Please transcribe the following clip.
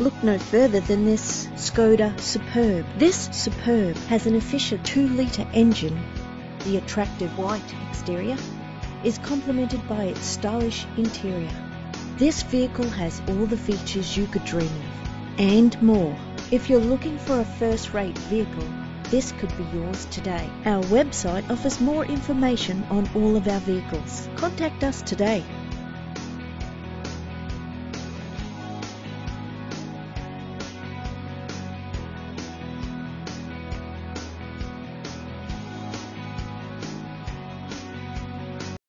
Look no further than this Skoda Superb. This Superb has an efficient 2-litre engine. The attractive white exterior is complemented by its stylish interior. This vehicle has all the features you could dream of and more. If you're looking for a first-rate vehicle, this could be yours today. Our website offers more information on all of our vehicles. Contact us today.